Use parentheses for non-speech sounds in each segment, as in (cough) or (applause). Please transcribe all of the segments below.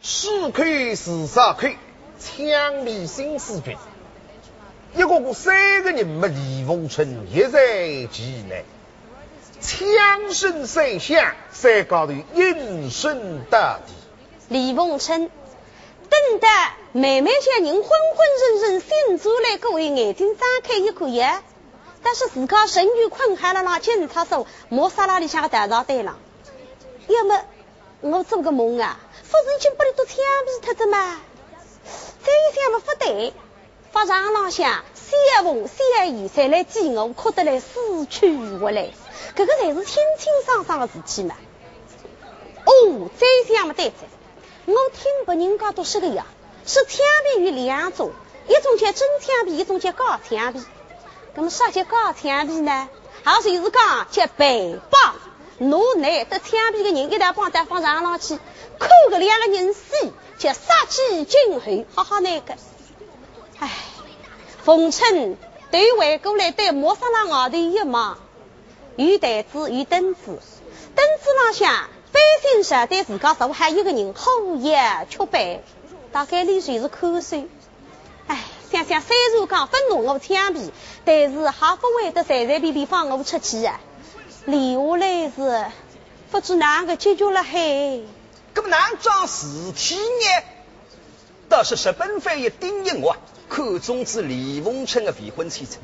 是可是杀可，枪毙新四军，一个个三个人没李凤春一在其内，枪声三响，山高头应声大地。李凤春等得慢慢些人昏昏沉沉醒出来，各位眼睛张开一可以，但是自家神欲困害了那警察说莫杀那里向个大长队了，要么我做个梦啊。夫人就把你都枪毙他的嘛？再想不不对，发长廊下小凤小姨才来见我，哭得来死去活来，这个才是清清爽爽的事体嘛。哦，再想不对，我听别人家都说个呀，是枪毙有两种，一种叫真枪毙，一种叫假枪毙。那么啥叫假枪毙呢？还是是讲叫诽谤。奴内得枪毙的人，一旦帮单放长廊去，扣个两个人死，叫杀鸡儆猴，好好那个。唉，冯春对外过来对莫上那外头一忙，有袋子有凳子，凳子上向百姓说对自家手还有个人厚颜缺白，大概里水是口水。唉，想想虽然讲愤怒我枪毙，但是还不会得随随便便放我出去啊。留下来是不知哪个解决了嘿？那么南张事体呢？倒是日本翻译丁一我看中之李凤春的未婚妻子。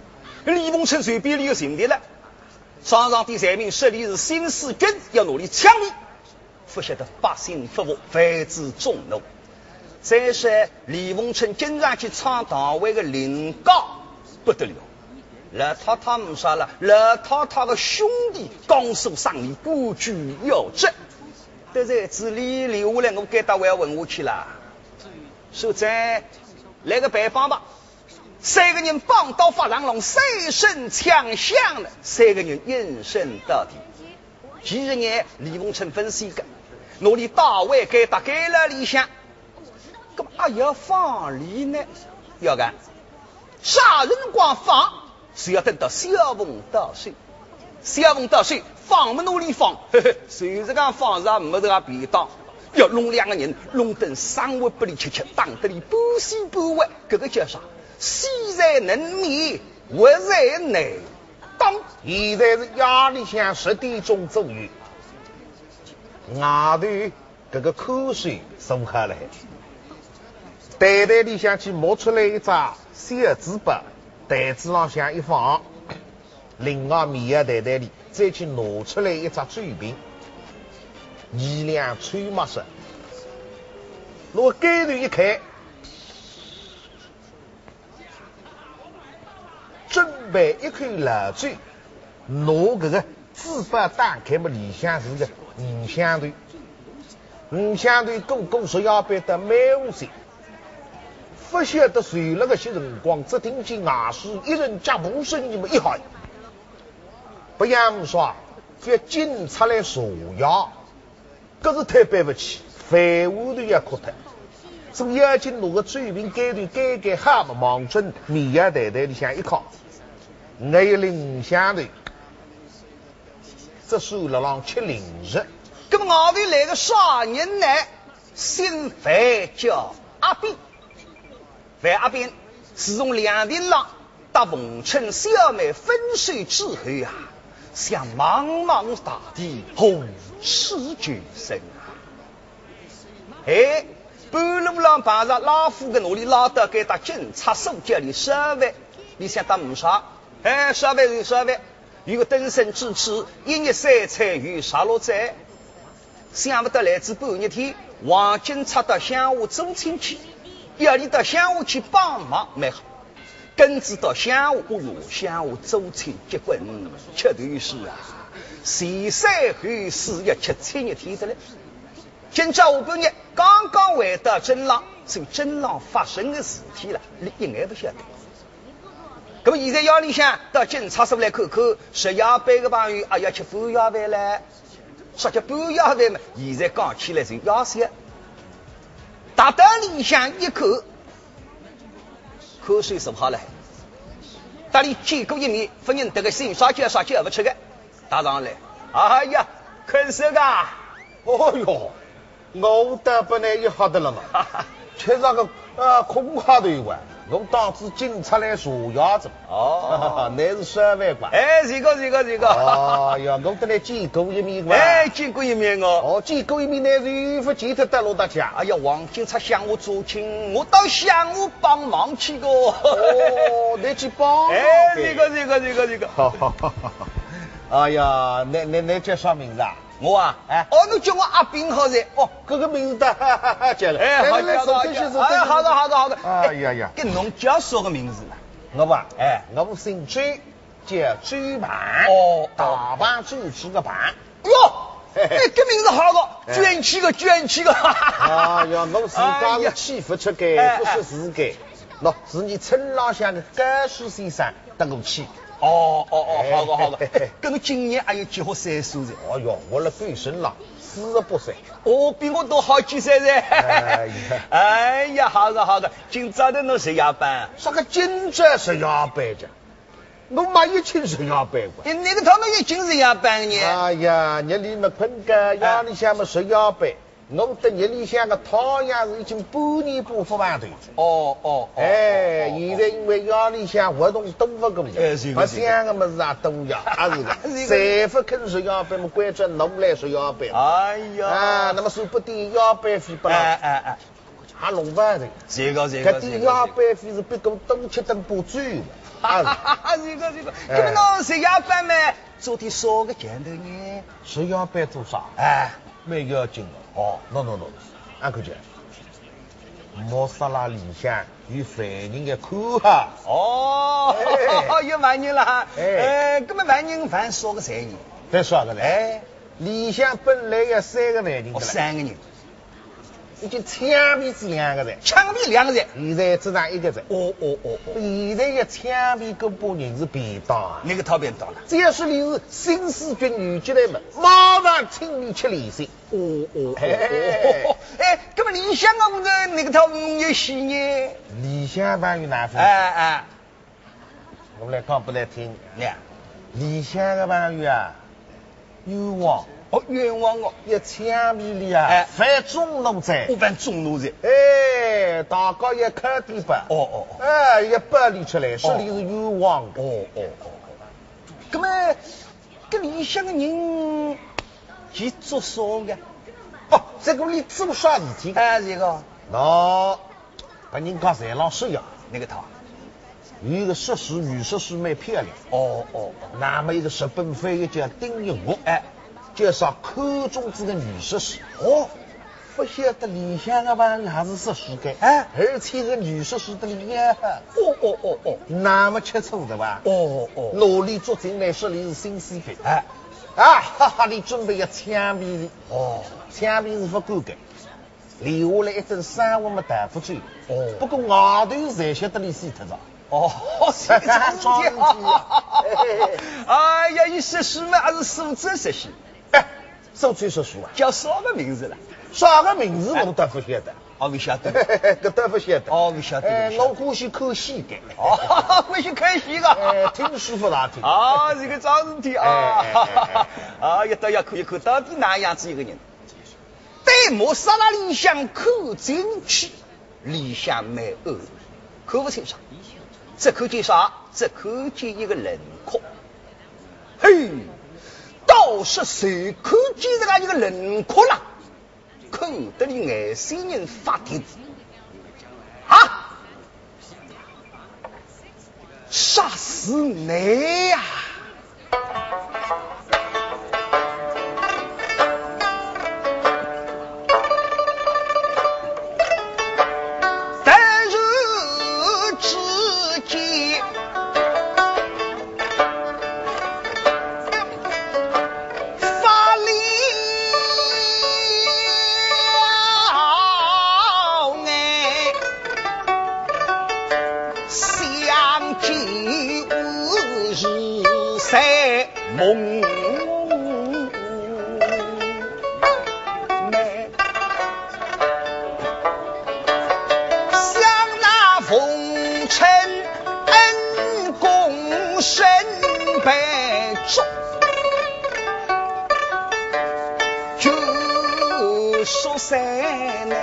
李凤春随便里有情敌了，上上第三名设立是新四军，要努力枪毙，不晓得百姓不服，反之众怒。再说李凤春经常去闯党委的领告，不得了。老太太没杀了，老太太的兄弟刚受伤礼，孤举要职。得在这里留下来，我该到我要问下去了。首长，来个拜访吧。三个人帮到发狼龙，三声枪响了，三个人应声到底。其实呢？李凤春分析个，努力大位该打给了李想。那么还要放礼呢？要干？杀人光放？是要等到小凤到手，小凤到手，放么努力放，(laughs) 嘿嘿，随时讲放上没得个便当，要弄两个人，弄等生活不离切切，当得里半死半活，这个叫啥？死在能灭，活在难当。现在是夜里向十点钟左右，外头这个口水松开了，袋袋里向去摸出来一张小纸板。袋子上向一放，另外米药袋袋里再去拿出来一只嘴瓶，二两吹麻色。如果盖头一开，准备一口老醉，拿这个纸板打开么？里向是个五香头，五香头公公说要背得满五岁。不晓得谁那个些辰光，只听见外叔一人脚步声音么一喊，不样说，叫警察来查押，可是太背不起，饭碗都要哭脱。所以要紧拿个嘴瓶盖头盖盖好嘛，望准米呀袋袋里向一靠，还有零香的，这手了浪吃零食。那么外头来个啥人呢？姓范叫阿斌。范阿斌自从两天郎搭凤春小妹分手之后啊，像茫茫大地红赤绝身啊！哎，半路上碰上老夫的奴隶，拉到给他警察手脚里十二万，你想当没啥？哎，十二万有十万，有个登生之次，一日三餐有杀戮在，想不到来自半日天，王警察到乡下走亲戚。要你到乡下去帮忙，蛮好。根子到乡下，哦呦，乡下做菜结棍吃头事啊，前三后四要吃菜一天的嘞。今朝下半日刚刚回到镇上，是镇上发生的事体了，你一眼不晓得。那么现在夜里向到警察所来看看，十夜班的朋友啊要吃半夜饭嘞。啥叫半夜饭嘛？现在刚起来就要些。大胆里向一口，口水说好了。大里见过一面，不认得个姓啥叫啥叫不吃的。打上来。哎呀，看手个。哦哟，我的本来也好的了嘛，(laughs) 吃上个呃空话头玩。我当时警察来查鸭子。哦，(laughs) 那是三万块。哎，这个这个这个。哎呀，我得来见过一面哇。哎，见过一面哦。哦，见过一面，那是不见得得落大家。哎呀，王警察向我做亲，我到向我帮忙去个。哦，你去帮。哎，这个这个这个这个。好好好好。(laughs) 哎呀，那那那叫啥名字啊？我啊，哎，哦，你叫我阿炳好噻，哦，这个名字的，叫了，哎，好叫到，哎，好的，好的，好的，哎呀呀，跟侬叫啥个名字呢？我吧，哎，我不姓周，叫周盘，哦，大盘周起个盘，哟，哎，这名字好个，卷起个，卷起个，哈哈哈哎呀，我自家是欺负出改，不是自改，喏，是你村老乡的甘树先生带我去。哦哦哦，好个好个，跟侬今年还有几好岁数噻？哦哟，我了半生了，四十八岁。哦，比我多好几岁噻。哎呀，哎呀，好个好个，今朝的侬值夜班？啥个今朝值夜班的？我没有请值夜班过。你那个他们有今日夜班呢？哎呀，日里没困个，夜里向没值夜班。我的日里向个太阳是已经半年不发完头。哦哦，哎，现在因为夜里向活动多不够，不想个么子啊多呀，还 (laughs) 是个，谁不肯睡夜班么？关着侬来睡夜班。哎呀，啊，那么说不点夜班费不啦？哎哎哎，还弄不完头。这个这个，搿点夜班费是别个东吃东不住。哈哈哈哈这个这个，你们那睡夜班嘛，做点少个钱头呢？睡夜班做啥？哎，没要紧的。哦，no no no，俺看见，莫沙拉里向有犯人的口哈。哦，(laughs) 有犯人了哈。哎，搿么犯人犯少个三人？再少个嘞？哎，里向本来有三个犯人哦。三个人。已经枪毙是两个人，枪毙两个人，现在只剩一个人。哦哦哦哦，现在的枪毙各部人是便当，那个讨便当了。只要是你是新四军女进来嘛，马上请你吃连胜。哦哦哦，哎，那么理想啊，我的那个套有戏呢？理想版有哪份？哎哎，我们来讲不来听。来，理想的朋友啊，冤枉。冤枉我！一枪毙你啊！犯众怒罪，我犯众怒罪。哎，大家一看地吧。哦哦哦。哎，一百里出来，说你是冤枉。哦哦哦。那么，这里向的人，去做啥个？哦，这个里做啥事情？哎，这个。那，把人家在老师呀，那个他，有一个硕士，女硕士蛮漂亮。哦哦。那么一个日本翻译叫丁玉娥，哎。介绍口中这个女硕士哦，不晓得理想的朋友还是硕士的？哎，而且个女硕士的厉害。哦哦哦哦，那么吃醋的吧？哦哦，努力做进来说你是新水平哎。啊哈哈，你准备要枪毙的哦，枪毙是不够的，留下来一顿生活没大不追哦，不过外头才晓得你死特着。哦，(laughs) 这样子 (laughs) 哎呀，你实习嘛还是苏州实习？手吹说书啊，叫啥个名字了？啥个名字我都不晓得。哦，不晓得。(laughs) 这都不晓得。哦，不晓得。哎，我欢喜看戏的。哦，(laughs) 欢喜看戏的。哎，听师傅那听。啊，(laughs) 这个桩事体啊。啊，一到要看一看，到底哪样子一个人？对莫沙拉里想看进去，里想没恶，看不清啥。只看见啥？只看见一个轮廓。嘿。倒是谁看见这个一个轮廓了？看得你外星人发癫啊！杀死你呀！梦呢，想那奉承恩公神白做，就说谁呢？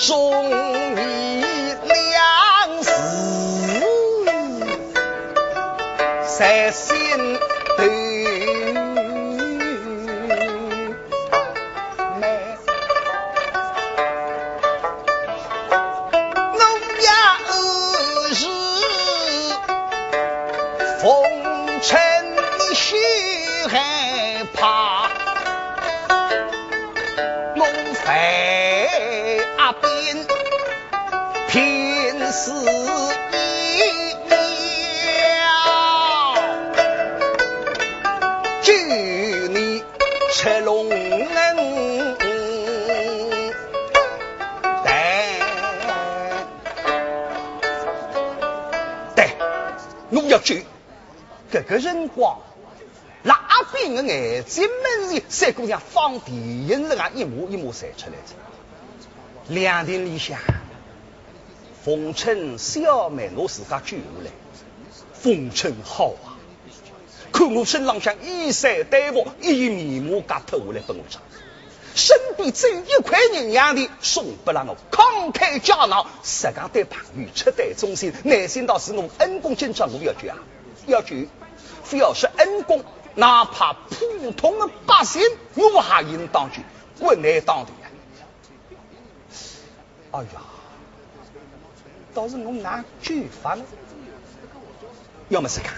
忠义两事在心死一了，救你吃龙恩。对，我要救。这个辰光，那边的眼睛门里，三姑娘放电影那个一幕一幕闪出来的。凉亭里向，冯春小妹我自家救下来，冯春好啊！看我身浪向衣衫单薄，一面目夹脱下来给我穿。身边只有一块银样的，送不让我慷慨解囊，十讲对朋友，七对忠心，内心倒是我恩公今朝我要救啊，要救，非要是恩公，哪怕普通的百姓，我也应当救，国难当的。哎呀，倒是我哪救法呢？要么是看，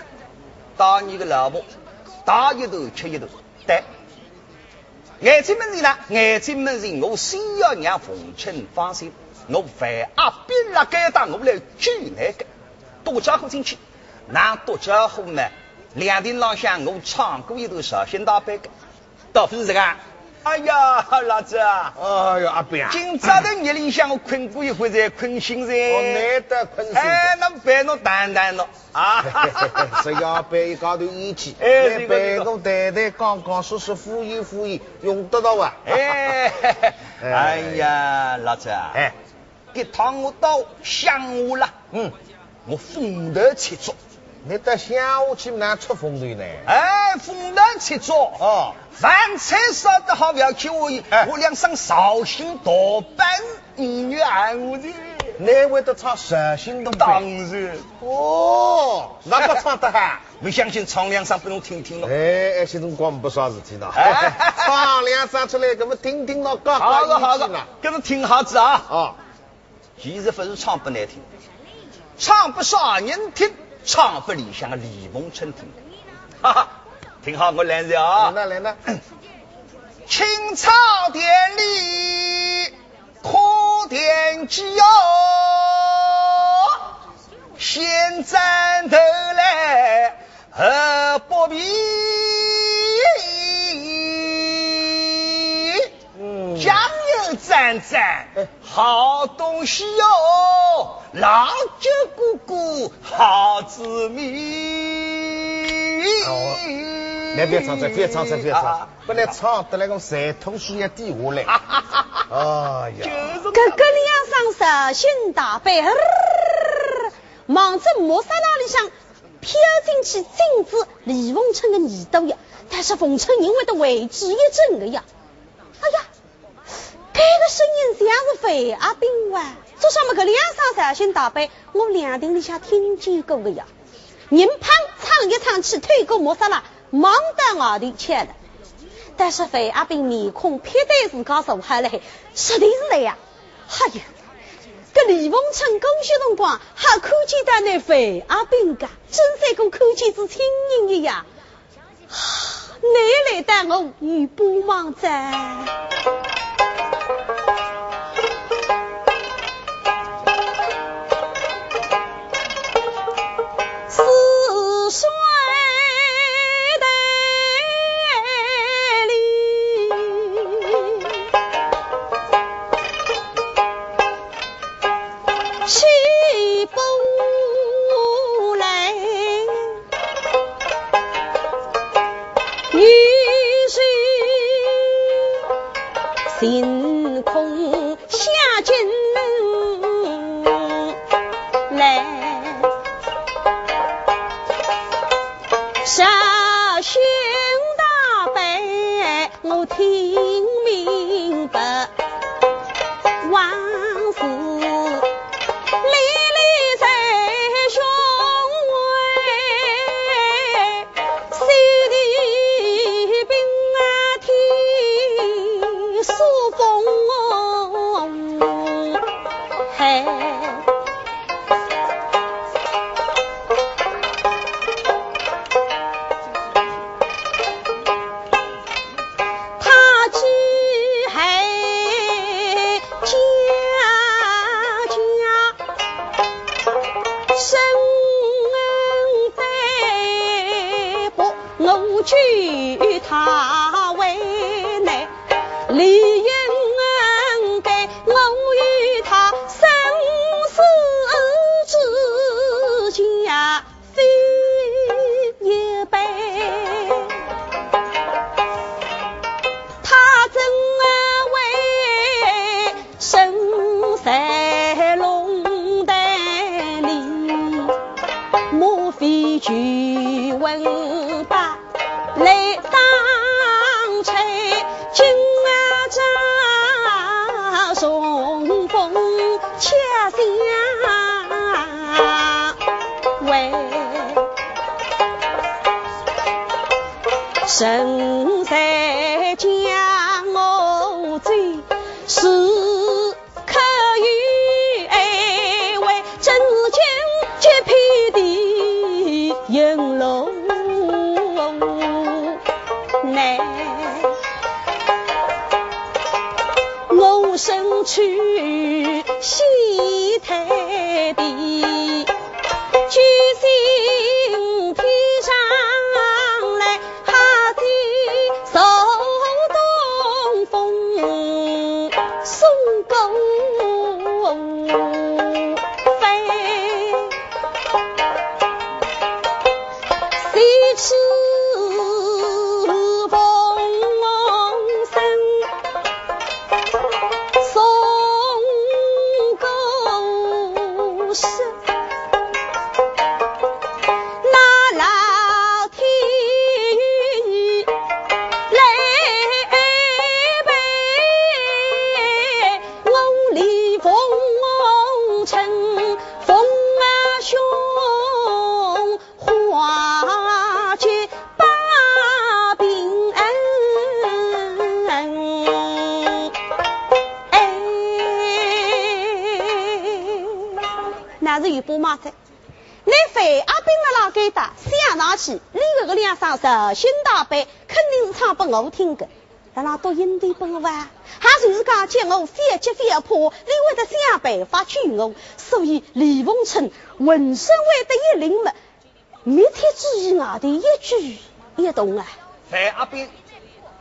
打你的老婆，打一头吃一头，对。眼睛门里呢，眼睛门里我先要让冯春放心，我凡阿边那该打我来救那个，多家伙进去，那多家伙呢，两天浪向我唱过一头绍兴大白的，倒不是这个。哎呀，老子啊！哎呦，阿扁，今朝的夜里向我困过一回才困醒噻。我难得困醒。哎，那白侬谈谈咯啊！只要办一高头义气，哎来办公谈谈讲讲说说敷衍敷衍，用得到啊！(laughs) 哎，哎呀，老子啊！哎，这趟我到乡下了，嗯，我风头去做。你到乡下去哪出风头呢？哎，风头去做哦，饭菜烧得好，不要去我，哎我两声绍兴大板音乐喊我的。哪会得唱绍兴的当北？然，哦，那个唱得哈。不相信唱两声给侬听听咯。哎，哎，些辰光不啥事体呢。哎唱两声出来，搿么听听到高好的好的高意见了。，跟着听好子啊。哦，其实不是唱不难听，唱不少人听，唱不理想的李凤春听。哈哈，听好我来着啊。来来来，青草店里可点鸡哦，先斩头来何不必？嗯酱油蘸蘸哎，好东西哟，老酒姑姑好滋味。哦来别唱，再别唱，再别唱，不然唱得那个财通血液滴下来。哎呀，哥哥你要上手心大背，忙着磨砂那里向飘进去禁止李凤春的耳朵呀，但是凤春因为的位置一震的呀，这个声音像是费阿炳哇，做什么个两上三星大背，我凉亭里下听见过的呀，人胖唱一唱起推过磨砂了，忙到外头去了。但是费阿炳面孔撇得自家受害了，实的是那样。哎呀，这李凤春恭喜辰光还看见的那费阿炳噶，真是个看见是亲人一样。你来带我与帮忙心空下金来山。是。唱给我听的。让他读音的不完，还就是讲叫我非急非怕，你为了想办法救我，所以李凤春浑身为得一灵嘛，每天注意我的一举一动啊。范阿斌，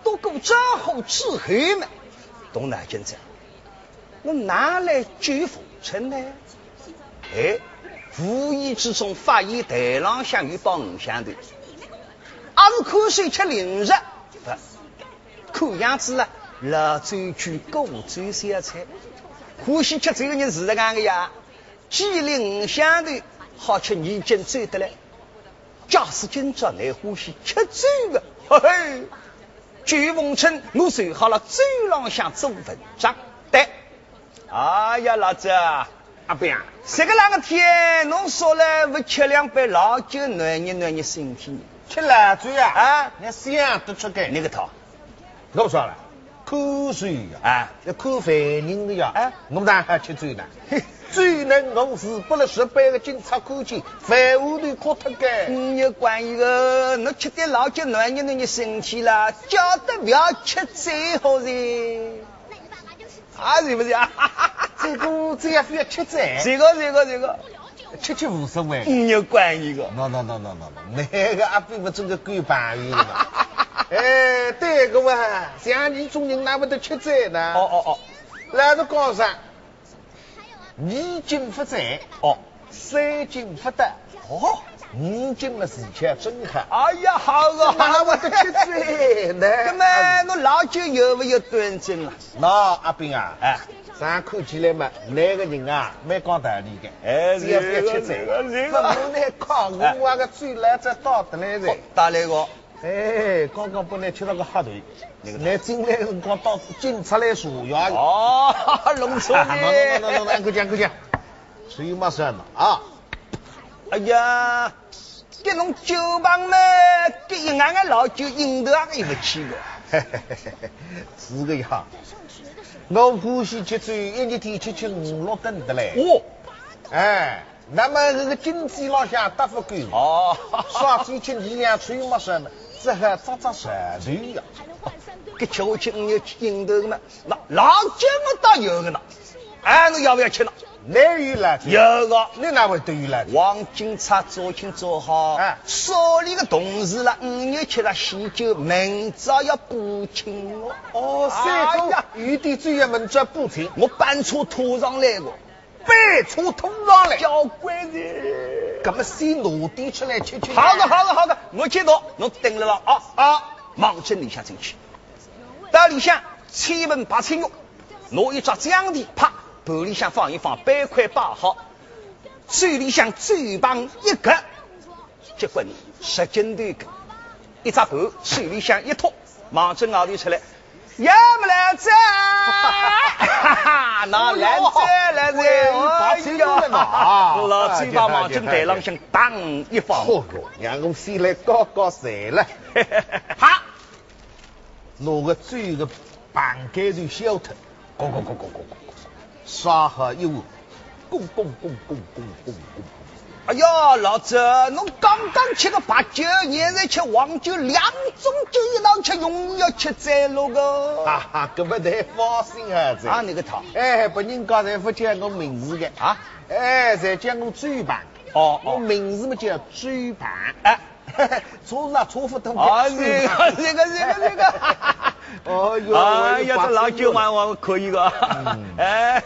都过账后之后嘛，东南京城，我哪来救凤春呢？哎，无意之中发现台郎向与帮相对。阿是看水吃零食，看样子了，老追剧狗追小菜，欢喜吃这个人是这样的呀。鸡零相对好吃你斤走的嘞，假使今朝你欢喜吃粥的，嘿嘿，巨峰村我做好了粥浪向做文章，对，哎呀老子阿伯啊，这个那个天，侬说了不吃两杯老酒暖热暖热身体？吃辣嘴啊！啊，连想都出该那个套，我不说了，口水呀，啊，要口烦人的呀，啊。我们哪还吃嘴呢？最能弄死不了十八个警察口气，饭屋头哭脱该。嗯，有关系个，侬吃点老酒暖热暖你身体啦，叫得不要吃最好噻。啊，是不是？(laughs) 啊？这个这样非要吃菜，这个这个这个，吃吃无所谓。嗯，有关系个。no no no no no no，那个阿斌不做个狗盘鱼的嘛。(laughs) 哎，对个嘛，像你种人哪会得吃菜呢？哦哦哦来个高上，二斤发财，哦三斤发达，哦，五斤么事情真好。哎呀，好个哪好个会得吃菜呢？(laughs) 那么侬老酒有没有端正了？那阿斌啊，哎，咱看起来嘛，那个人啊，蛮讲道理的。哎只要不要吃菜，这个这个那我来靠，我挖个嘴来这倒得来着。打那个，哎，刚刚本来吃了个黑腿，那进来辰光到警察来查呀。哦，(laughs) 弄错啊，了。那那那那那，够讲够讲，谁没事呢？啊，哎呀，给侬酒房嘛，给一眼眼老酒引头也不起个。嘿嘿嘿嘿嘿，是个呀。我欢喜吃醉，一日天吃吃五六顿的嘞。哦哎，那么这个经济老向搭不够，哦，耍醉吃你两吹没事呢，这还扎扎实实呀。给吃下去，你有引头的嘛？老老酒我倒有个呢。哎，我要不要吃呢？哪有了？有个。你哪会都有了？王警察做清做好，哎所里的同事啦，五日吃了喜酒，明早要补请我。哦，哎三呀个雨地专业门叫不停，我班车拖上来个，班车拖上来，交关的。搿么先拿点出来吃吃。好的，好的，好的，我接到，侬等了了啊啊！忙进里向进去，到里向千文八千肉，拿一只姜地啪，盘里向放一放，板块摆好，手里向最棒一个，结果呢，十斤头个，一只盘手里向一托，忙着外头出来。要不来这？(laughs) 哈 (laughs) 哈，那来这来这，八千肉了呢啊老嘴巴往进台浪向当一放，让我先来搞搞谁了。哈，拿个最个板盖头小头，咕咕咕咕咕咕，刷好以后，咕咕咕咕咕咕咕。哎呀，老子，侬刚刚吃个白酒，现在吃黄酒，两种酒一道吃，永远要吃在路个。哈哈，搿么太放心啊！这啊，那个套。哎，别人家侪不叫我名字的啊，哎，侪叫我嘴板。哦哦我名字嘛叫嘴板。哎，车子啊，车夫都啊，这个这个这个这个。哦哟，哎呀，这老酒嘛，我可以个。嗯哎。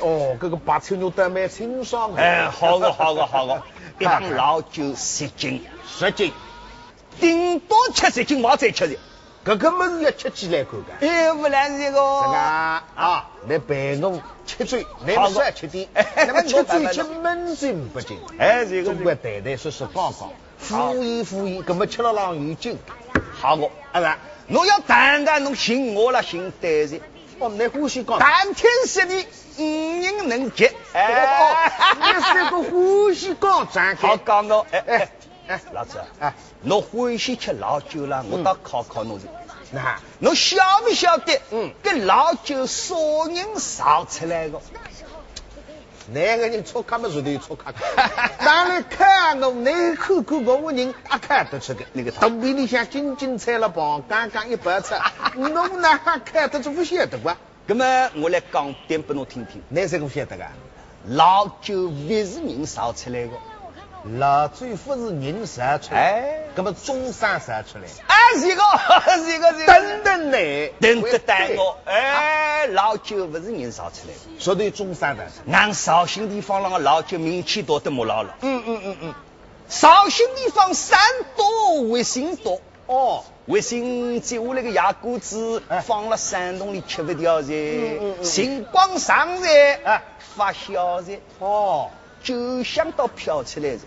哦，这个白菜肉蛋蛮清爽的。哎，好个好个好个，一看桶老酒十斤，十斤，顶多吃十斤，冇再吃的。搿个么是要吃起来看的。哎，不然这个。这个啊，来陪我吃醉，你们少吃点。那么吃醉吃闷醉不进。哎，这个中国淡淡说说讲讲，敷衍敷衍，搿么吃了浪有劲。好个，啊是。侬要谈谈，侬信我了，信对人。哦，你欢喜讲。谈天说地，五人能结。哎，你是个欢喜讲展开。好讲个，哎哎哎哎，老子，哎，侬欢喜吃老酒啦，我倒考考侬是。那侬晓不晓得？嗯，搿老酒啥人烧出来的？哪个人错卡么绝对错卡。(laughs) 当然看我，你看看我个人，阿看得出个那个肚皮里向金金菜了棒，刚刚一百出，(laughs) 侬哪看得出不晓得吧？那么我来讲点拨侬听听，你怎么晓得个？老酒不是人烧出来的。老酒不是人烧出来，哎，那么中山烧出来。啊，(laughs) 这个这个这个，等等呢，等得等我，哎，老酒不是人烧出来的，绝对中山的。俺绍兴地方那个老酒名气多得没老了。嗯嗯嗯嗯。绍兴地方山多卫星多，哦，为新接下来个牙骨子哎。放了山洞里吃不掉噻。嗯嗯，嗯。星光上噻，哎。发酵噻，哦，酒香都飘出来噻。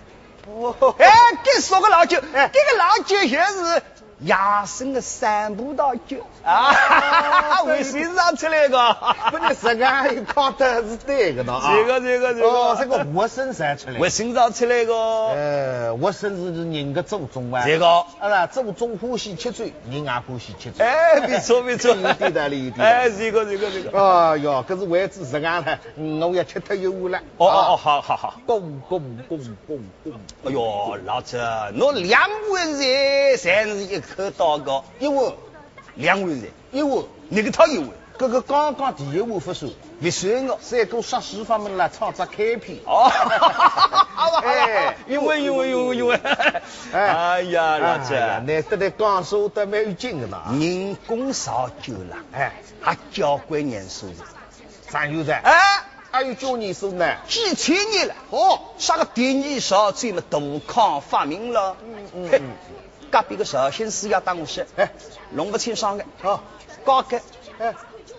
哦，哎，给说个老酒，哎。这个老酒就是野生的山葡萄酒啊，(laughs) 哦为欣赏出来个。不，你这个还讲的是对的呢啊。这个这个这个哦，这个我身上出来。我身上出来个。呃，活生是人的祖宗啊。这个啊啦，祖宗欢喜吃醉，人也欢喜吃醉。哎，没错没错，有点道理，有点哎，这个这个这个。哦哟，可是为子这样了，我要吃脱一碗了。哦哦哦，好好好。公公公公公，哎呦，老子，侬两碗菜才是一口刀高，一碗两碗菜，一碗，那个汤一碗，这个刚刚第一碗不算，不算我。三哥杀媳妇们来唱只开篇。哦，哎因为因为因为因为，哎。哎呀，老子难得的讲说得蛮有劲的呢啊。人工烧酒了，哎，还交关年数了，咱有的，哎，还有叫年数呢。几千年了，哦，啥个第二烧醉嘛，杜康发明了，嗯嗯嗯隔壁个绍兴师要当我说，哎，弄不清爽的，哦，高个哎，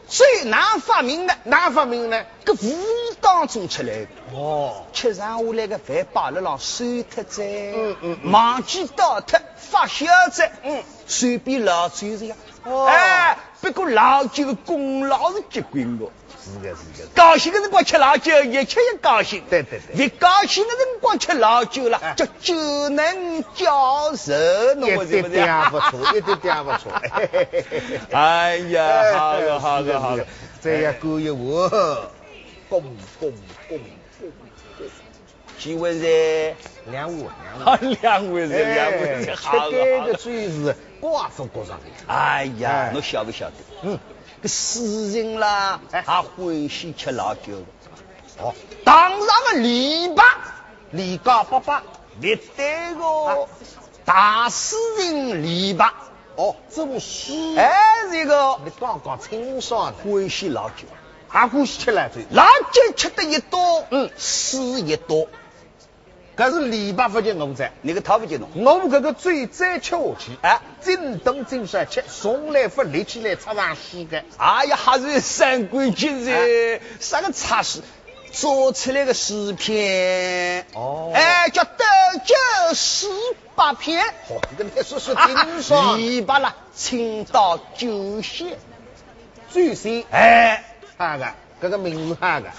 最难发明的，难发明呢？搿无意当中出来的。哦，吃剩下来的饭摆了浪酸脱在，嗯嗯嗯。忘记倒脱发酵在，嗯，随便老酒这样。哦。哎，不过老酒的功劳是结棍的。是的，是的。高兴的辰光吃老酒，越吃越高兴。对对对越高兴的辰光吃老酒了哎，叫酒能浇愁，侬一说是不是？点点也不错，(laughs) 一点点也不错。(laughs) (laughs) 哎呀，好个好是的个好的，再要过一碗，公公公公，几碗噻？两碗两好碗。两碗噻，两碗哎，噻，吃好的这个好个。最是各种各样的。哎呀哎，侬晓不晓得？嗯，个诗人啦，哎还欢喜吃老酒的。哦，当上的李白，李家伯伯。历代个大诗人李白。哦，这部诗，哎，这个你刚刚清爽的，欢喜老酒，还欢喜吃老酒。老酒吃的一多，嗯诗一多。可是篱笆不进我在。那个讨不进侬。我们这个嘴再吃下去，哎真动真说吃，从来不立起来擦上膝盖。哎呀，还是三观精哎噻，啥个擦屎？做出来个诗篇，哦哎，叫斗酒诗八篇。好，这个来说说清爽，篱笆啦，青岛酒仙，醉仙哎，哈个，这个名字哈个，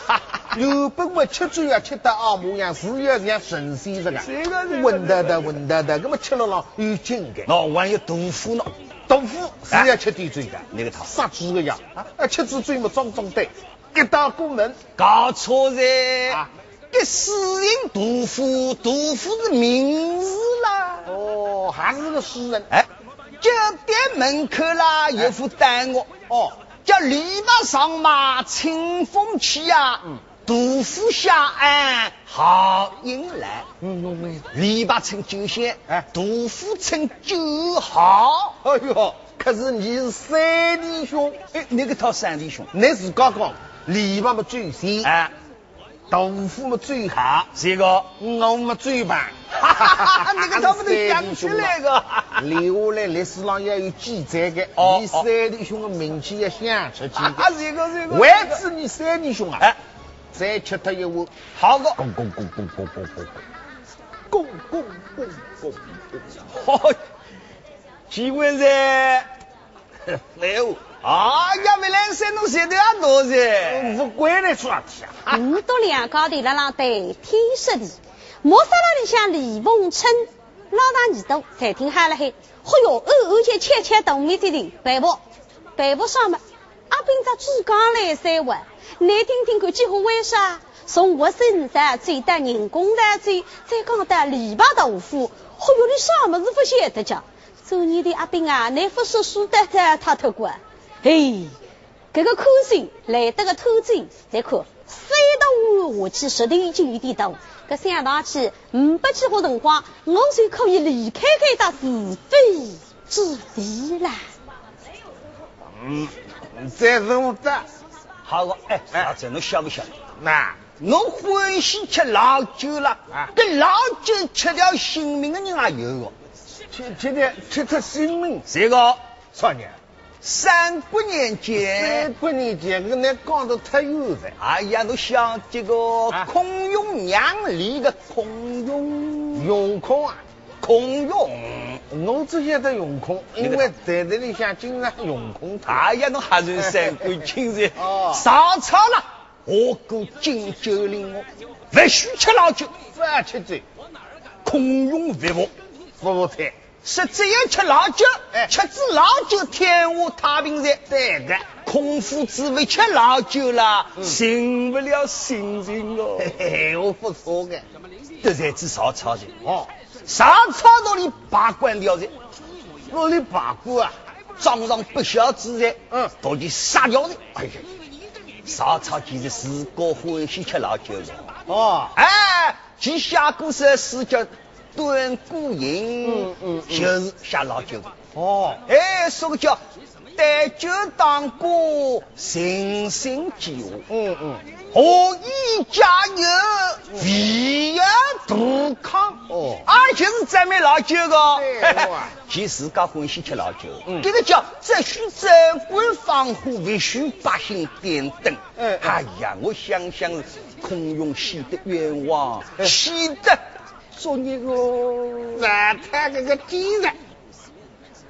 有本事吃醉啊，吃得啊模样，是要像神仙这个，这个这个闻得的闻得的，那么吃了咯有劲感。那还有豆腐呢，豆腐是要吃点醉的，那个汤杀猪的呀，啊，吃子醉嘛装装对，一到过门，搞错噻。啊！这诗人杜甫，杜甫是名字啦。哦，还是个诗人，哎，酒店门口啦有副单卧，哦，叫篱笆上马清风起呀，嗯。杜甫下岸好。迎来。嗯嗯嗯，篱笆称酒仙，哎。杜甫称酒豪。哎呦，可是你是三弟兄，哎，那个套三弟兄，你自家讲，篱笆么最先，哎，豆腐么最好，一 (laughs) 个，我们最棒，哈哈哈那个他们都讲起来个。留下来历史上也有记载的，哦你三弟兄的名气也响出去啊，的。这个这个，为止你三弟兄啊，哎，再吃他一碗，好个，公公公公公公公公公。公公公，好，几位噻？(laughs) 来哦，啊呀，未来山东谁都要多噻。不管来做啥体啊？五多两高的辣浪对天说地，莫沙拉里向李凤春老大耳朵才听喊了嘿，嚯哟，哦哦且切切动面的人白布，白布上面阿兵在珠江来三碗，你听听看，几乎为啥？从我身上追到人工大嘴，再讲到篱笆豆腐，嚯哟，你啥么子不晓得讲？做你的阿兵啊，你不说书得在他头过，嘿。这个口水来得个偷嘴，再看三到五下去，舌头已经有点多。搿想上去五百几个辰光，我就可以离开开到是非之地啦。嗯，再这么的，好个，哎，老子侬晓不晓得？那侬欢喜吃老酒了，啊跟老酒吃掉性命的人也有个。吃吃的吃出性命，这个少年。三国年间，三国年间，我那讲的太有才。哎呀，侬想这个孔融让梨的孔融，用空啊，孔融，我只晓得用空，因为在这里向经常用空。哎呀，侬还是三观清噻。(laughs) 哦，上朝了，我过敬酒令我，不许吃老酒，不要吃醉。孔融不服，不服菜。是只有吃老酒，吃支老酒，天下太平噻。对的，孔夫子不吃老酒了，行不了心情哦。嘿嘿，我不说的，这才子上朝的。哦，上朝那里罢官掉的，那里罢官啊，装上不孝之人，嗯，到去杀掉的。哎呀，上操其实是个欢喜吃老酒的。哦，哎，其下过是是叫。端孤饮，嗯嗯，就是下老酒。哦，哎，说个叫带酒当歌，人生计划。嗯嗯，何以加油，为要杜康。哦，俺就是赞美老酒个。(laughs) 其实噶欢喜吃老酒。嗯，这个叫只许州官放火，不许百姓点灯。嗯，哎呀，我想想，孔融喜得冤枉，喜得。做孽个。再看这个敌人，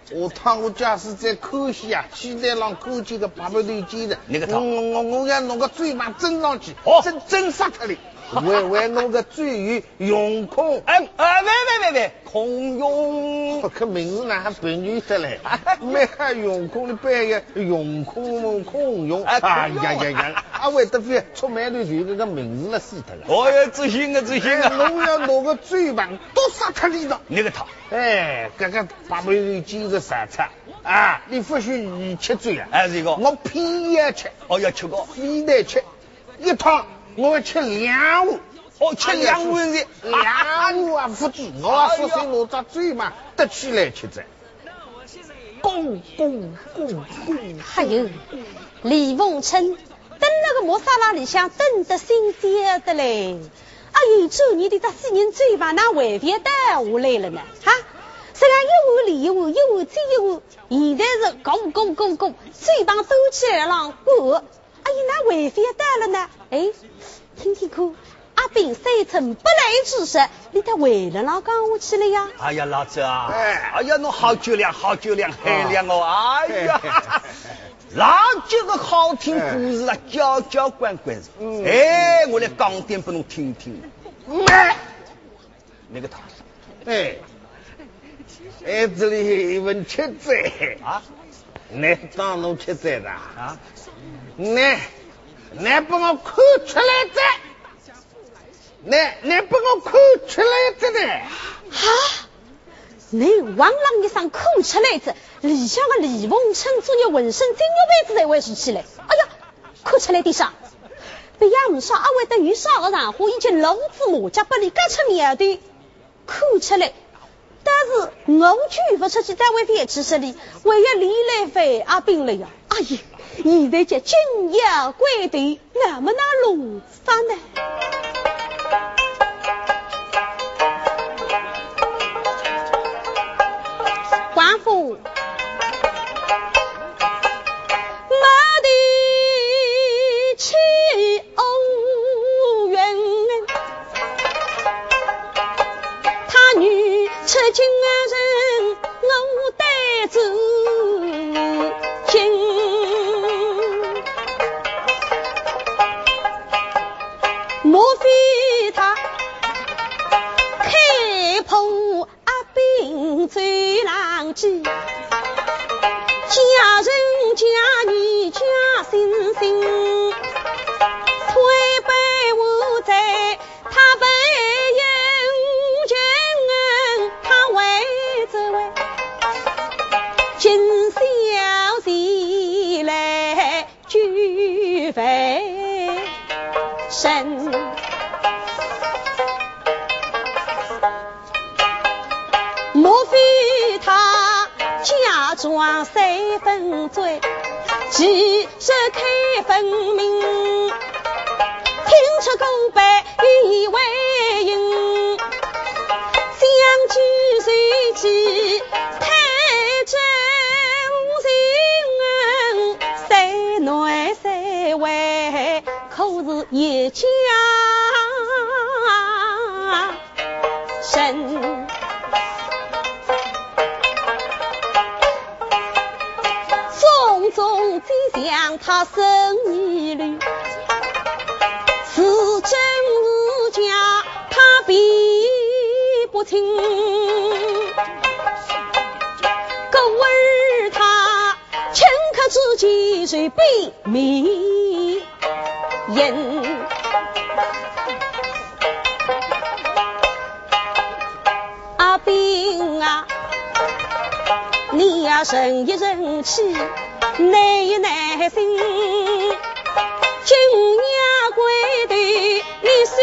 下趟我假使再口戏啊，西单上口见个八百头奸人，那个我我我要弄个嘴巴蒸上去，蒸蒸杀他哩。为为弄个最于永空，哎哎喂喂喂喂，空永，这名字呢还别扭的嘞，没喊永空？的半夜永空空永，哎呀呀呀，阿伟德飞出卖的就这个名字了死他了。我要执行啊执行啊，侬要弄个嘴巴都杀他里头，那个他，哎，这个八百头今日杀出啊，你不许你吃嘴啊，哎这个，我偏要吃，哦要吃个，非得吃。一趟。我要吃两碗，哦，吃两碗的，两碗啊，不止，我要说谁拿张嘴嘛，得起来吃着。公公公公，还有李凤春，等那个磨砂拉里向等得心焦的嘞。哎呦，这你的这死人嘴巴那未必带下来了呢？哈，这样一碗里一碗，一碗再一碗，现在是公公公公，嘴巴抖起来了，咕。哎呀，那为非带了呢？哎，听听看，阿炳三寸不来之时，你他为了哪讲我去了呀？哎呀，老周啊，哎呀，侬好酒量，好酒量，海量哦！哎呀，老酒个好听故事啊，交交关关是。哎，我来讲点给侬听听。那个他，哎，哎，这里问七仔啊，那当侬七仔的啊？来，来把我哭出来这，来，来把我哭出来这的。啊！你汪啷一声哭出来子，李想个李凤春昨日浑身金玉辈子才会竖起来。哎呀，哭出来的啥？不要唔说阿伟的女少个然后已经老子马家把你赶出面的，哭出来。但是我拒不出去单位别去设立，为了李来飞阿病了呀！哎呀！现在叫军药归队，俺们那路上呢？兵，催无贼，他本应人，他为子为，今宵起来举杯，神。莫非他假装三分醉？气势开分明，听出个白以为赢，相聚虽近，太真虽恩，山南山外，可是一家。种迹象，他生疑虑，是真是假，他辨不清。故而他顷刻之间随被迷人。阿兵啊，你呀，忍一忍气。难也难心，今夜归队，你算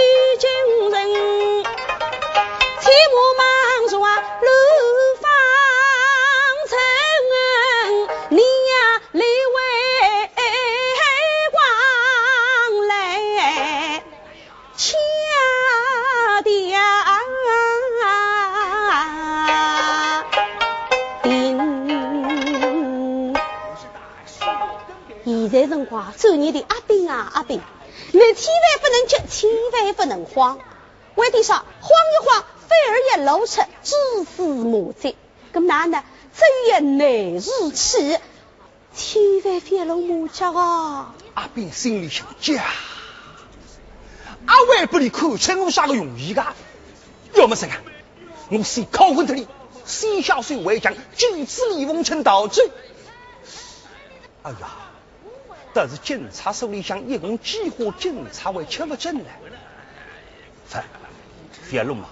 现在辰光，做你的阿兵啊阿兵，你千万不能急，千万不能慌。外地上？慌一慌，反而也露出蛛丝马迹。咁哪呢？走也难如去，千万别露马脚啊！阿兵心里想：家，阿万不离看出我啥个容易噶？要么什么？我先拷问他你，先下水为将，就此李文成导致。哎呀！但是警察手里向一共几伙警察会吃不准了。反，别弄嘛！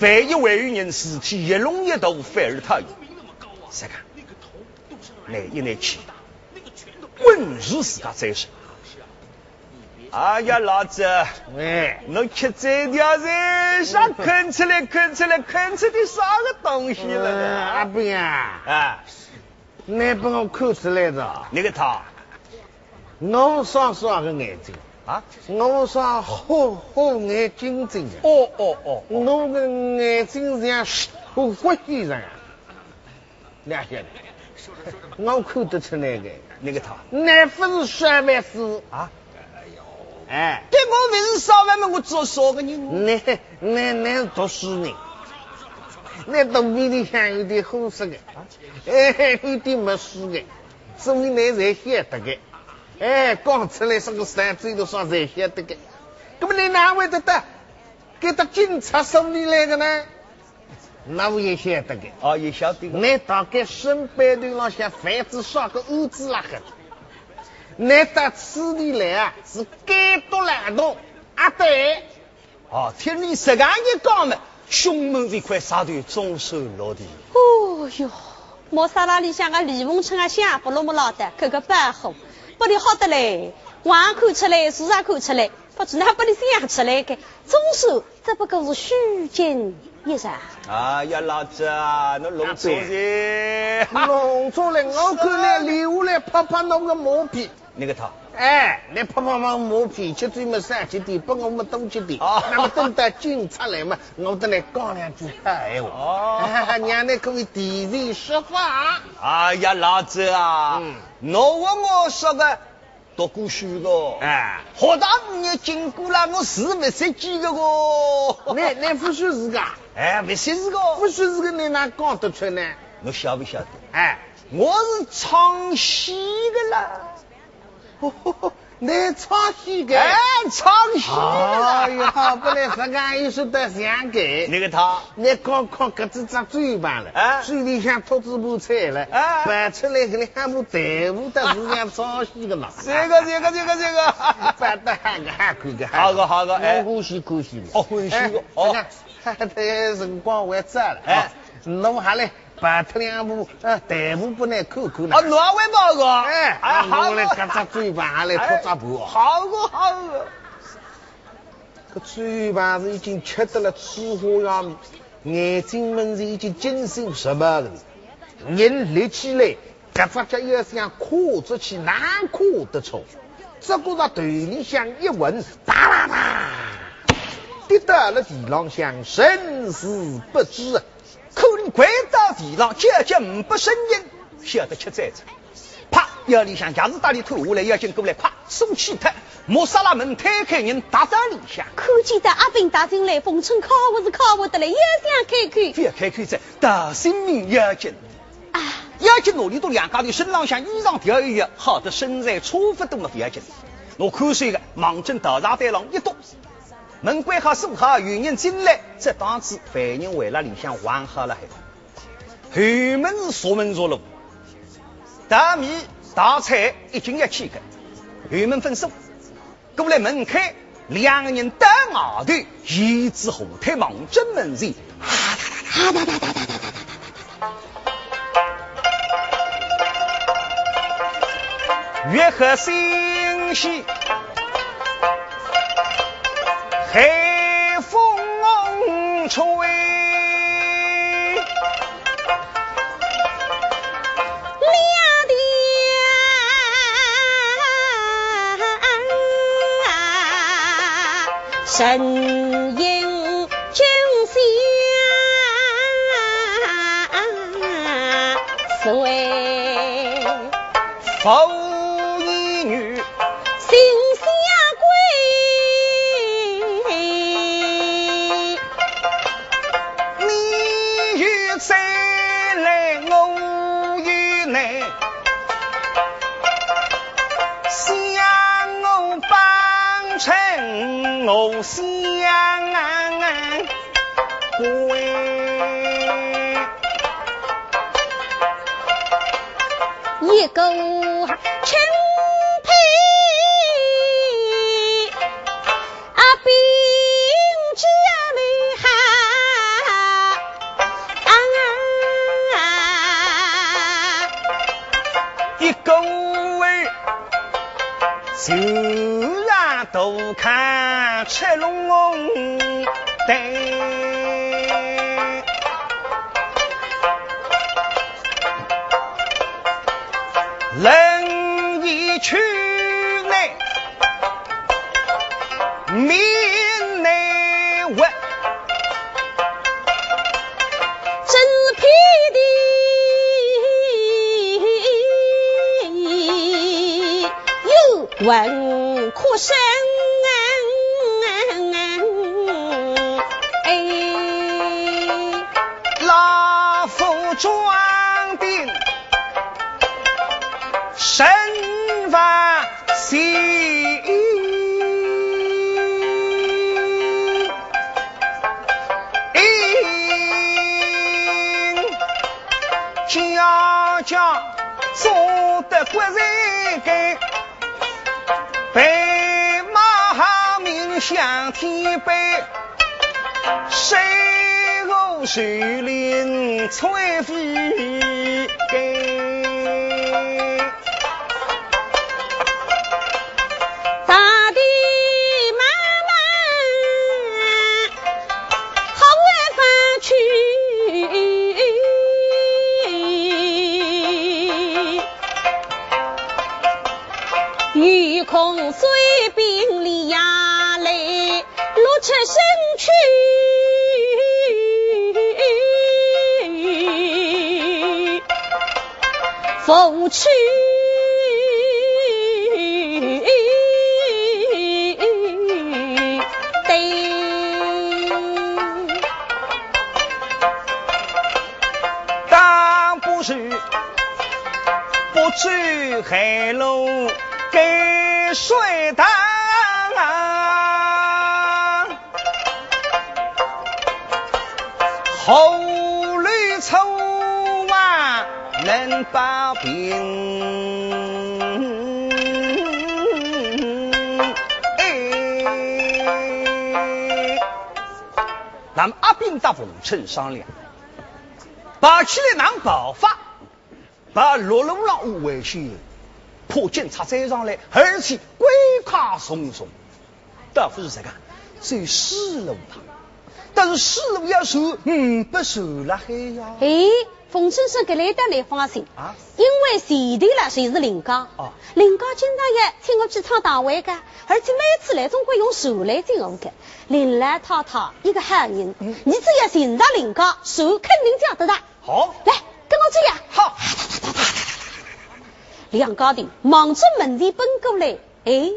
万一万余人尸体一弄一头，反而他有。谁看？来一来气，稳住自家再说。哎呀，老子，喂，侬吃这条人，啥啃出来，啃出来，啃出的啥个东西了？阿斌啊，啊，你把我看出来的？那个他。我双双个眼睛啊，我双火火眼睛睛的。哦哦哦，我的眼睛像火火一样。两晓得，我看得出来的。那个他，那不是少万事啊？哎，对我不是少万嘛，我做少个人。那那那读书人，那肚皮里向有点货色的，哎，有点没书的，所以你才晓得的。哎，讲出来是个三嘴都算才晓得个，那么你哪会得得给到警察手里来的呢？那我也晓得个。哦，也晓得。你大概身板头上像房子上个屋子拉黑，你到此地来啊，是该多懒惰啊对。哦，听你这样一讲嘛，胸门这块沙头总算落地。哦哟，莫沙拉里向个李凤春啊，想不落么老的，可个白虎。不你好得嘞，碗看出来，事实看出来，不知哪把你想出来的，总算只不过是虚惊一场。哎呀，老子啊，那弄错了，弄错了，我看来留下来拍拍侬个毛皮。那个他，哎，你拍拍毛毛皮，吃最么三几点，不我们多几点。哦，那么等到警察来嘛，我得来讲两句好话。哦，(laughs) 让你可以提前说法。哎呀，老子啊，侬问我说个读过书的，哎，好大五年经过了，我是不识几个个。(laughs) 你你不说是个？哎，不识是个，不说是个，你哪讲得出呢？侬晓不晓得？哎，我是唱戏的啦。(laughs) 你唱戏的？哎，唱戏的。哎呀，本来这个艺术得像个。那个他，你刚刚搿只张嘴巴了，啊，嘴里向吐子不菜了，啊，摆出来给你喊部队伍的是像唱戏的嘛。这个这个这个这个，摆得还个喊看个，好个好个，哎，欢喜欢喜的。哦，欢喜个，哦，这辰光还早了，哎，弄下来。摆脱两步，呃，大步不能扣扣呢。啊，哪位报个？哎，哎，好来夹只嘴巴下来吐只步。好个好个。这嘴巴是已经吃得了吃花样，眼睛们是已经精神十八的，人立起来，夹只脚要想跨出去难跨得出。这个在队里向一闻，哒啦哒，跌到了地浪向，生死不知。可你跪到地上，叫叫五百声音，晓得吃崽子。啪，腰里向牙子打里吐下来，妖精过来，快松气他，莫杀拉门推开人打在里向。可见在阿兵打进来，风尘靠我是靠我的来，也想开口。不要开口子，大性命要紧。啊，要紧哪里都两家的身上像衣裳掉一样，好的身材粗发都没不要紧。我看谁个忙进大闸带上一躲，门关好锁好，有人进来，这当子犯人为了里向玩好了还。后门是锁门着了，大米大菜已经要起开，后门分锁，过来门开，两个人打外头，一字后退忙进门前，哒哒哒哒哒哒哒哒哒哒，月和星北风吹两地散莺狗青皮啊，冰姐妹哈啊，一个位就然都看赤龙。装订身法心。家家做得国人根，白马名响天北，谁树林翠飞哎咋地妈妈好呀来露出身躯风吹得，当不是不知海路给水塘，保平。哎，那么阿兵打冯称商量。把起来拿爆发，把落路上无危险，破警察追上来，而且鬼卡松松，大夫是这个，走死路的，但是死路要受，嗯，不受了还呀。哎，冯先生给来的来放心啊，因为前头了谁是林刚，哦林刚经常也请我去唱大会的，而且每次来总归用手来敬我的。林来太太一个好人，嗯你只要寻到林刚，手肯定讲得大。好，来，跟我这样。好，两家的忙着门前奔过来，哎，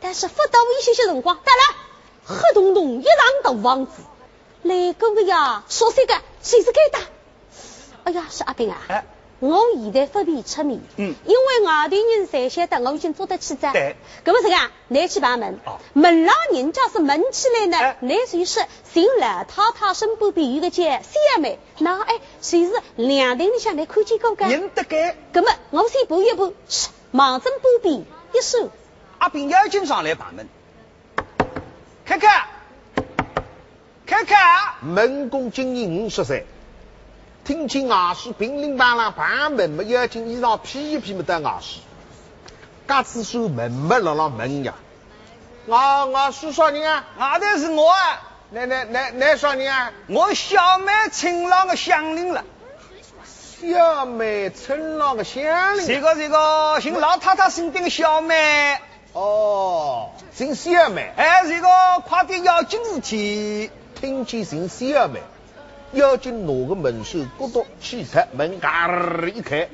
但是不到一些些辰光，当然黑洞洞一幢大房子，来个个呀，说谁个？谁是该打？哎呀，是阿斌啊！我现在不便出面，嗯，因为外地人才晓得我已经做得起噻。对，搿么这个，你去把门，哦。门上人家是门起来呢哎，你就是寻老太太身边边有个叫三妹，那哎，谁是凉亭里向来看见过个？认得该搿么我先补一补，嘘忙正波边一手，阿炳要紧上来把门，看看，看看，门工今年五十岁，听见外叔平林旁浪把门没要紧，衣裳披一披没得外叔，嘎子手门没落了门呀。我我是啥人啊？外头是我啊，那那那那啥人啊？我小妹村上的乡邻了。小妹村上的乡这。个这个姓老太太身边的小妹，哦，姓小妹，哎，这个快点要紧事体。听见姓小妹，妖精拿个门手咕咚气脱，门嘎儿一开。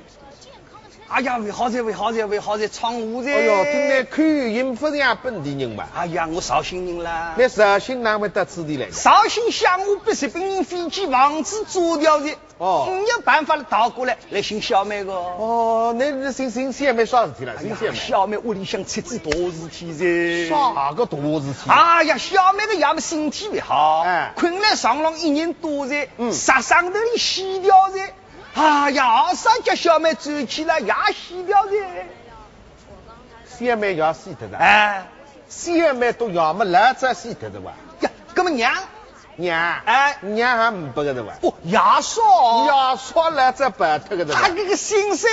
哎呀，为好在为好在为好在窗户在。哎呦，今来看音不像本地人嘛。哎呀，我绍兴人啦。那绍兴哪会得此地来？绍兴乡下被日本人飞机房子炸掉的。哦没有办法了，逃过来来寻小妹个。哦，那那寻寻小妹啥事体了？哎呀姓小妹。小妹屋里向出子大事体噻。啥个大事体？哎呀，小妹的爷们身体不好，哎困了上了一年多噻，嗯杀伤头里死掉噻。哎呀，二三家小妹走起来也死掉噻。小妹要死脱的。哎小妹都要么老早死脱的哇？呀，哥们娘，娘，哎娘还没不个的哇？哦，牙刷，要说老早白脱个的哇？他这个心生。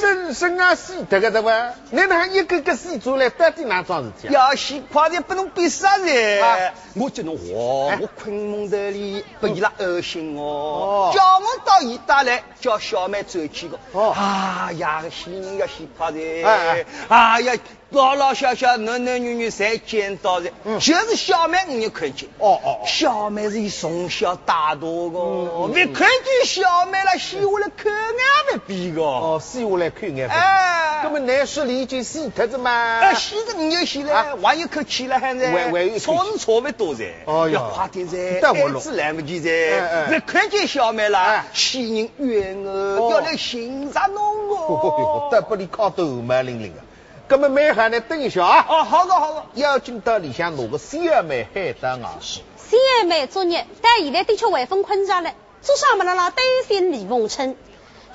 生生啊死脱个的哇？那还一个个死出来，到底哪桩事体啊？要洗快点，不能逼死啊噻！我叫侬活哎，我困梦头里被伊拉恶心哦哦，叫我到伊搭来，叫小妹走起个。哦哎呀，洗人要洗快点！哎哎呀，老老小小、男男女女侪见到的，嗯。就是小妹我有看见。哦哦哦。小妹是伊从小带大的，嗯没看见小妹了，洗下来口眼不闭个。哦，死下来看眼。哎。那么男士里就死脱子嘛？哎，洗着你又洗了，啊。还有口气了还还还有是吵不多噻，哦哟。要快点噻，孩子来不及噻。哎哎，别看见小妹哎了，喜人冤哦哦，要来寻着侬哦得不里靠头毛伶伶的。那么妹孩呢？等一下啊！哦，好的好的，要进到里向拿个小妹海到外去。三妹作孽，但现在的确会分困下来，做啥么了啦？担心李凤春。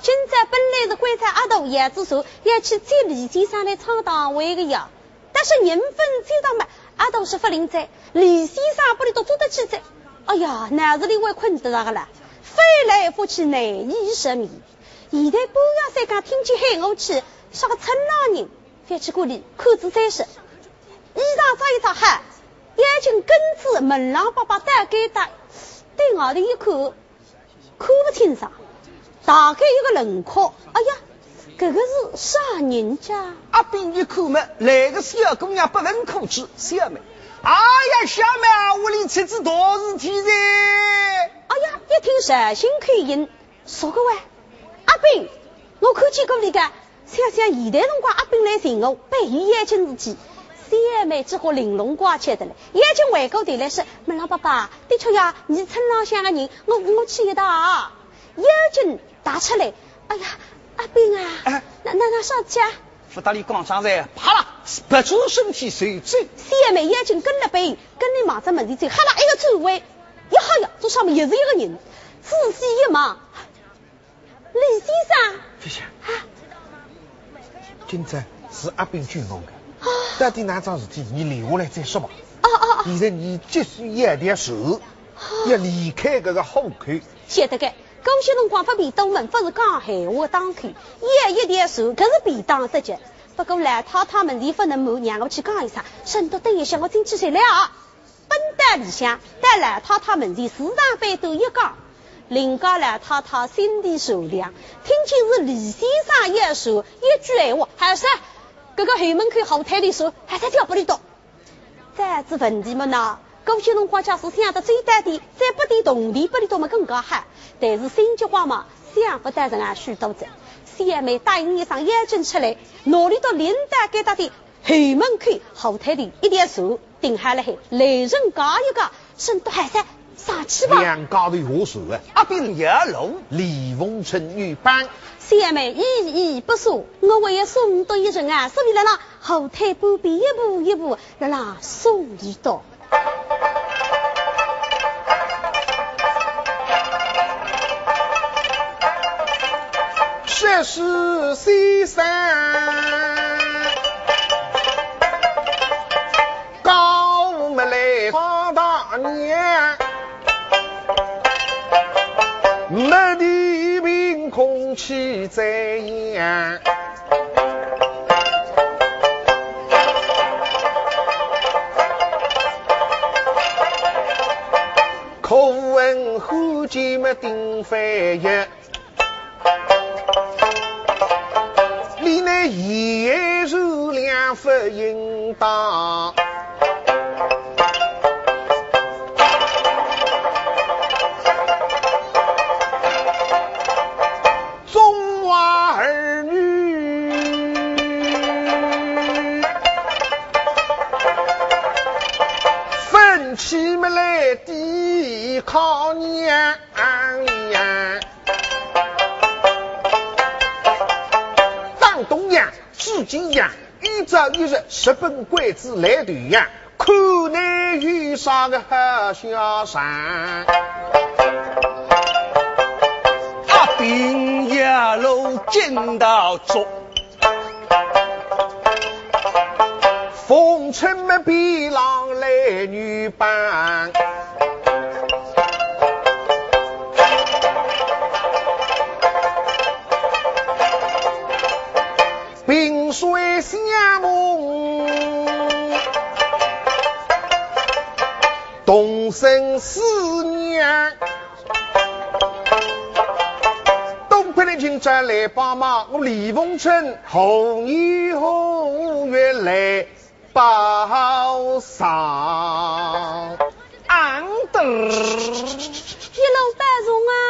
今朝本来是观察阿斗叶子上，要去接李先生来闯荡位个呀。但是人分接到嘛，阿斗是不灵在，李先生不里都做得起在。哎呀，哪子里会困得着个啦？翻来覆去难以入眠。现在半夜三更听见喊我去，像个村老人，翻起过里裤子三十，衣裳扎一扎哈，眼睛根子门廊爸爸大概大，对外头一看，看不清啥，大概有个轮廓。哎呀，这个是啥人家？阿斌一看嘛，来个小姑娘不问可知，小妹，哎呀，小妹啊，屋里出子大事体噻，哎呀，一听绍兴口音，说个喂，阿斌，我看见过你个，想想现在辰光阿斌来寻我，被伊眼睛事体。三妹只好玲珑挂切的了，眼睛回过头来说：“门老爸爸，的确呀，你村浪向的人，我我去一趟。”眼睛打出来，哎呀，阿斌啊，哎那那那啥子啊？福达里广场噻，啪啦，拔出身体随走。三妹眼睛跟了背，跟你忙着门里走，哈啦一个转弯，一哈呀，这上面又是一个人，仔细一望，李先生飞翔，啊今朝是阿炳救我的，啊到底哪桩事体？你留下来再说吧。哦哦哦！现在你急需一点手，要离开这个后口。晓得个，过些辰光发便当门，不是讲闲话当口，也一点数，可是便当直接。不过来太太们里不能瞒，让我去讲一声，省得等一下我进去谁了。本单里向，但来太太们前时常反斗一讲。林家老太太心地善良，听见是李先生一说一句闲话，还是这个后门口后台里说，还是叫不里多。再子问题么呢？过些辰光假使想得最大点，再不点动地不里多么更加好。但是新计划嘛，想不得人啊许多着。小妹答应一声，眼睛出来，哪里到连带给他的后门口后台的一点树顶下来，雷人高一个，身都还在上去吧。两高的何数啊？阿兵一路，李凤春女班。小妹依依不舍，我为送多一人啊，所以来了后台不必一步一步来了送一道。这是西山高我们来放大年，没地平空气在扬。可问后见么丁飞爷？一手两不应当，当东洋紫金洋一朝一日十本鬼子来投降苦难遇上个好小山。他兵一路进到中风尘们碧浪来女伴水相梦，动身思念。东北的警察来帮忙，我李凤春红衣红月来报上。安德，一路白送啊！